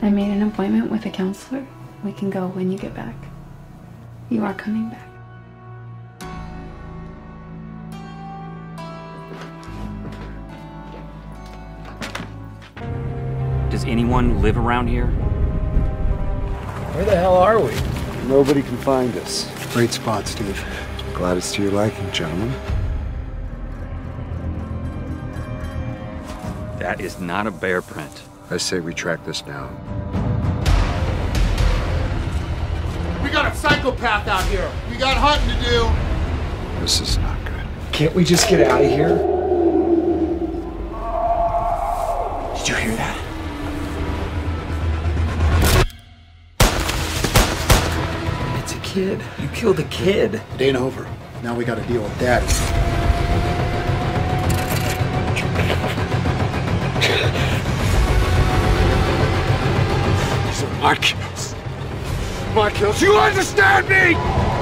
I made an appointment with a counselor. We can go when you get back. You are coming back. Does anyone live around here? Where the hell are we? Nobody can find us. Great spot, Steve. Glad it's to your liking, gentlemen. That is not a bear print. I say we track this down. We got a psychopath out here. We got hunting to do. This is not good. Can't we just get out of here? Did you hear that? It's a kid. You killed a kid. It ain't over. Now we gotta deal with Daddy. My kills. You understand me?